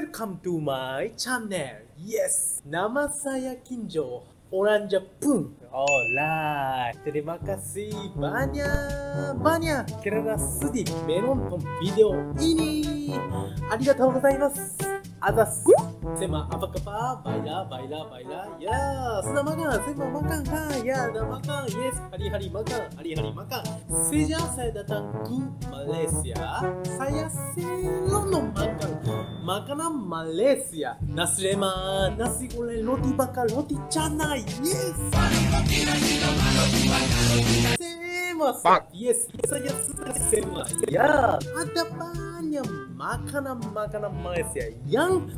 Welcome to my channel! Yes! 生さや近所オランジャプンオーライテレマカシーバニャー。バニャケララスディメロントンビデオイニー。ありがとうございます。Azas. Sema apa kapa? Baila, baila, baila. Ya, sudah makan. Sema makan kan? Ya, dah makan. Yes, hari-hari makan. Hari-hari makan. Sejak saya datang ke Malaysia, saya selalu makan makanan Malaysia. Nasi lemak, nasi goreng, roti bakar, roti canai. Yes. Sema, yes, saya suka sema. Ya, ada banyak makanan-makanan Malaysia yang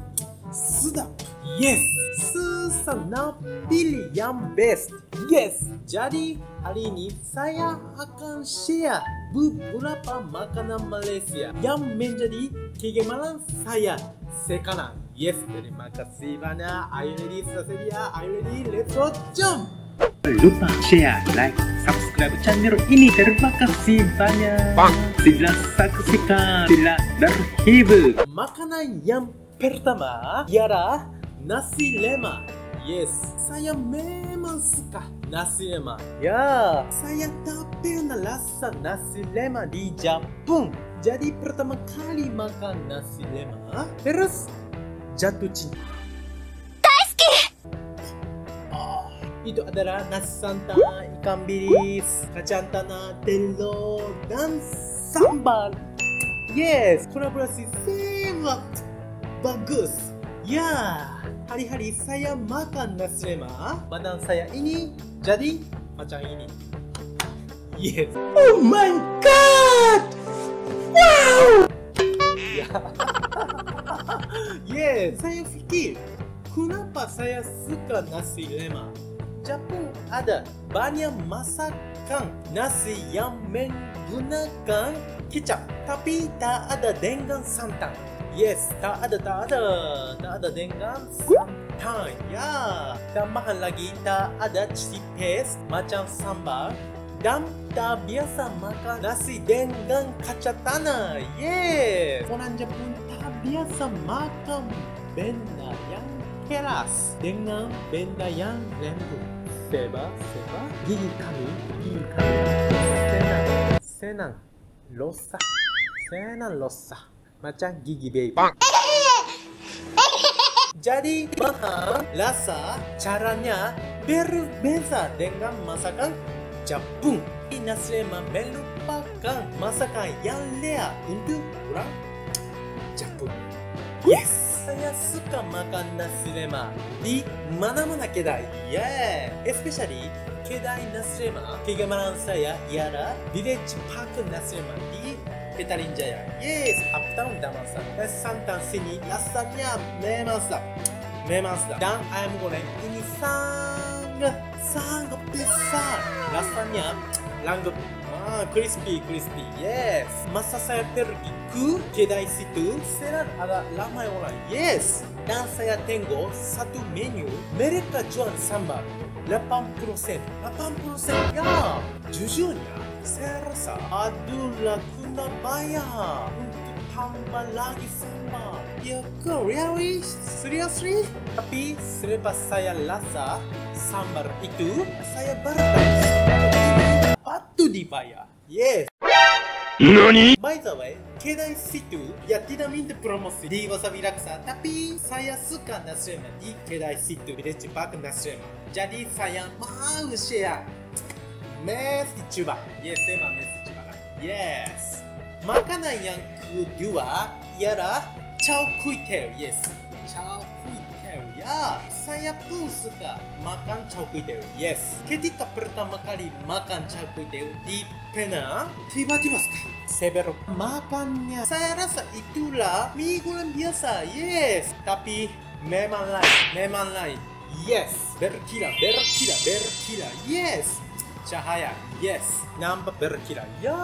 sedap. Yes, susah nak pilih yang best. Yes, jadi hari ini saya akan share beberapa makanan Malaysia yang menjadi kegemaran saya sekarang. Yes, terima kasih banyak. Are you ready? Sudah sedia? Are you ready? Let's go jump! lupa share, like, subscribe channel ini terima kasih banyak Sila saksikan, sila terhibur Makanan yang pertama ialah nasi lemak. Yes, saya memang suka nasi lemak. Ya, saya tak pernah rasa nasi lemak di Jepun. Jadi pertama kali makan nasi lemak, terus jatuh cinta. Ah, Itu adalah nasi santan, ikan bilis, kacang tanah, telur, dan sambal. Yes, kolaborasi sangat bagus. Ya, hari-hari saya makan nasi lemak. Badan saya ini jadi macam ini. Yes. Oh my god! Wow! Ya. yes, saya fikir kenapa saya suka nasi lemak. Jepun ada banyak masakan nasi yang menggunakan kecap tapi tak ada dengan santan. Yes, tak ada, tak ada. Tak ada dengan santan. Ya. Tambahan lagi tak ada chili paste macam sambal. Dan tak biasa makan nasi dengan kacang tanah. Yes. Orang Jepun tak biasa makan benda yang keras dengan benda yang lembut. Seba, seba, gigi kami, gigi kami. Senang, senang, losa, senang losa. Macam gigi baby. Jadi mahal, rasa, caranya berbeza dengan masakan Jepun. Nasi lemak merupakan masakan yang rare untuk orang Jepun. Yes! Saya suka makan nasi lemak di mana-mana kedai. Yeah! Especially kedai nasi lemak. Kegemaran saya ialah Village Park nasi lemak di Petaling Jaya. Yes! Uptown Damansang. Dan santan sini rasanya memang sedap. Memang sedap. Dan ayam goreng ini sangat sangat besar. Rasanya Ah, crispy, crispy. Yes. Masa saya ke kedai situ, seran ada ramai orang. Yes. Dan saya tengok satu menu, mereka jual sambal. 80%. 80%. Ya. Jujurnya, saya rasa adalah guna bayar untuk tambah lagi sambal. Ya ke? Really? Seriously? Tapi selepas saya rasa sambal itu, saya bertanya. Dibayar. Yes. NANI? By the way, kedai situ ya tidak minta promosi di Wasabi Laksa tapi saya suka nasi lemak di kedai situ Village Park nasi lemak jadi saya mau share Mesti coba Yes, memang mesti coba Yes Makanan yang kedua ialah Chow Kui Teo Yes Ya Saya pun suka makan Teo Yes Ketika pertama kali makan Teo di Penang Tiba-tiba suka Sebelum makannya Saya rasa itulah mie goreng biasa Yes Tapi memang lain Memang lain Yes Berkilau Berkilau Berkilau Yes cahaya. Yes. Nampak berkilau. Ya,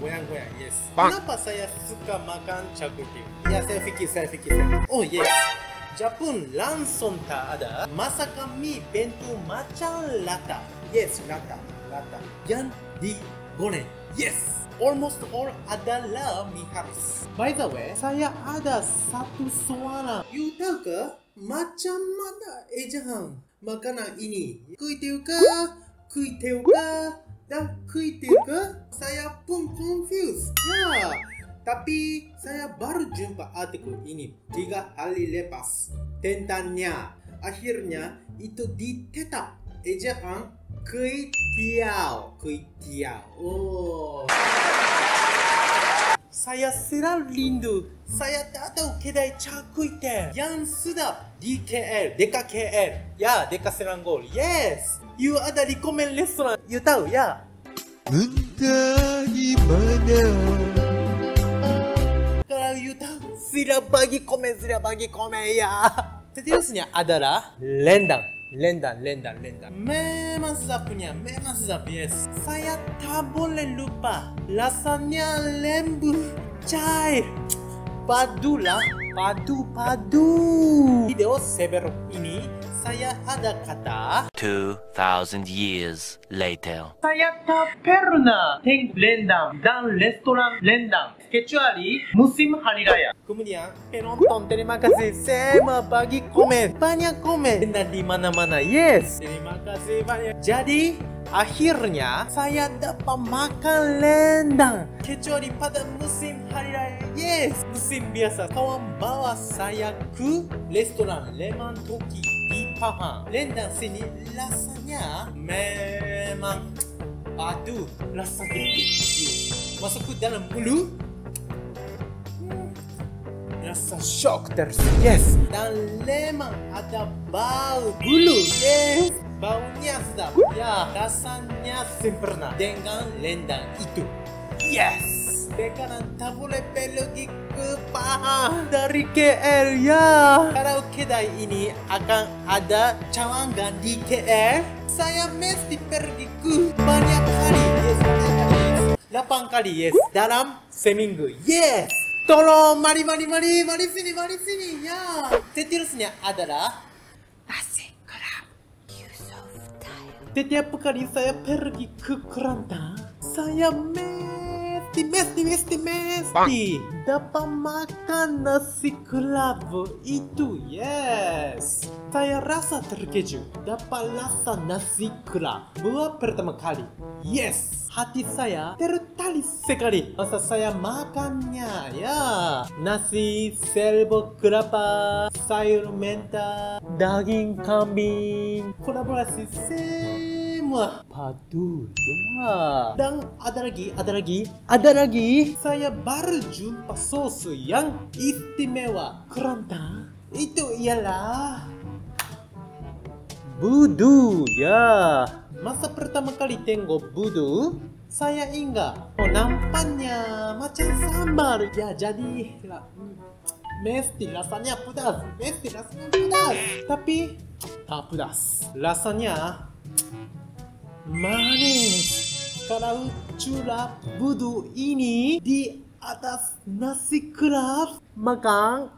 goyang-goyang. Yes. Kenapa saya suka makan cakuti? Ya, saya fikir, saya fikir. Saya. Oh, yes. Jepun langsung tak ada masakan mie bento macam lata. Yes, lata. Lata. Yang di. Yes. Almost all adalah mie harus. By the way, saya ada satu suara. You tahu ke? Macam mana ejaan makanan ini? Kui tahu ke? Kui tahu ke? Dan kui tahu ke? Saya pun confused. Ya. Tapi saya baru jumpa artikel ini tiga hari lepas. Tentangnya, akhirnya itu ditetap ejaan kui tiao, kui tiao. Oh. Saya selalu rindu. Saya tak tahu kedai Char yang sedap. DKL, Deka KL. Ya, Deka Seranggol. Yes. You ada rekomen restoran. You tahu ya? Entah di mana Tahu, sila bagi komen, sila bagi komen ya. Seterusnya adalah lendang. Lendang, lendang, lendang. Memang sedapnya, memang sedap, yes. Saya tak boleh lupa. Rasanya lembut, cair. Padu lah, padu, padu. Video Severo ini, saya ada kata 2,000 years later. Saya tak pernah tengok lendang dan restoran lendang kecuali musim hari raya. Kemudian penonton terima kasih semua bagi komen banyak komen dan di mana-mana yes terima kasih banyak. Jadi akhirnya saya dapat makan lendang kecuali pada musim hari raya yes musim biasa kawan bawa saya ke restoran Lemon Toki di Pahang. Lendang sini rasanya memang padu rasanya. Masuk ke dalam mulut rasa shock terus. Yes. Dan lemon ada bau bulu. Yes. Baunya sedap. Ya, rasanya sempurna dengan lendang itu. Yes. Boleh pergi ke Pahang dari KL ya. Kalau kedai ini akan ada cawangan di KL, saya mesti pergi ke banyak kali. Yes, delapan kali yes dalam seminggu. Yes. Tolong mari mari mari mari sini mari sini ya. Seterusnya adalah Setiap kali saya pergi ke Kelantan, saya mesti, mesti, mesti, mesti dapat makan nasi kerabu itu, yes. Saya rasa terkejut dapat rasa nasi kerabu buat pertama kali, yes. Hati saya tertarik sekali masa saya makannya, ya. Nasi serbo kelapa, sayur menta, daging kambing, kolaborasi semua padu ya. Dan ada lagi, ada lagi, ada lagi. Saya baru jumpa sos yang istimewa Kelantan. Itu ialah Budu ya. Masa pertama kali tengok budu, saya ingat oh, nampaknya macam sambal ya jadi lah, mesti rasanya pedas, mesti rasanya pedas. Tapi tak pedas. Rasanya manis. Kalau curah budu ini di atas nasi kerap, maka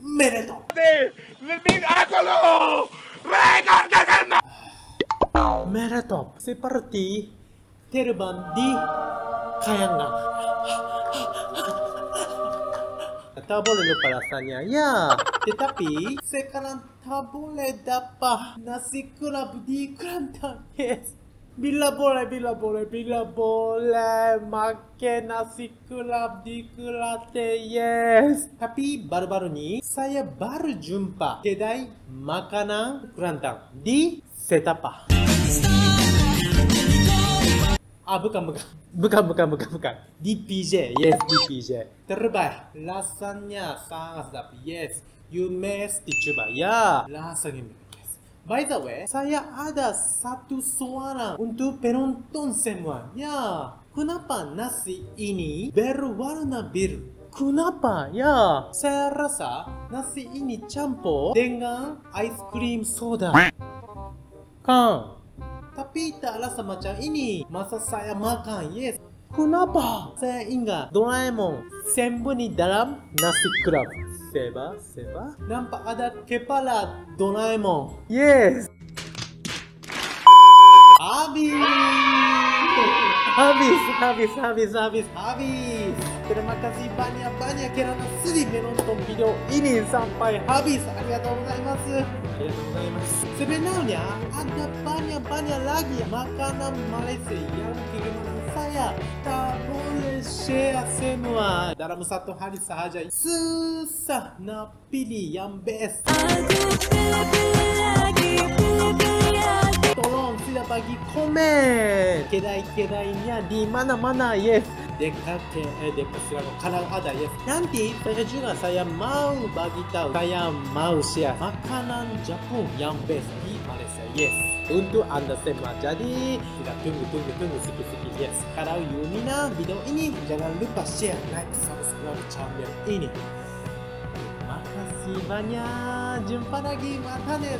mereto. Meretop seperti terbang di kayangan. Tak boleh lupa rasanya ya. Tetapi sekarang boleh dapat nasi kerap di Kelantan. Yes. Bila boleh, bila boleh, bila boleh makan nasi kerap di Kelantan. Yes. Tapi baru-baru ni saya baru jumpa kedai makanan Kelantan di Setapa. Ah bukan bukan bukan bukan bukan bukan di PJ yes di PJ terbaik rasanya sangat sedap yes you must coba ya rasanya yes by the way saya ada satu suara untuk penonton semua ya kenapa nasi ini berwarna biru Kenapa? Ya, saya rasa nasi ini campur dengan ais krim soda. Kan? Tapi tak rasa macam ini masa saya makan, yes. Kenapa? Saya ingat Doraemon sembunyi dalam nasi kerap. Seba, seba. Nampak ada kepala Doraemon. Yes. habis. Habis, habis, habis, habis, habis. Terima kasih banyak-banyak kerana sudi menonton video ini sampai habis. Arigatou gozaimasu. Arigatou gozaimasu. Sebenarnya ada banyak-banyak lagi makanan Malaysia yang kegemaran saya. Tak boleh share semua dalam satu hari sahaja. Susah nak pilih yang best. Tolong sila bagi komen Kedai-kedainya di mana-mana yes Dekat ke eh, dekat Selangor Kalau ada yes Nanti saya juga saya mau bagi tahu Saya mau share makanan Jepun yang best di Malaysia yes untuk anda semua jadi kita tunggu tunggu tunggu sikit-sikit yes kalau you mina video ini jangan lupa share like subscribe channel ini Terima kasih banyak. Jumpa lagi. Mata ne.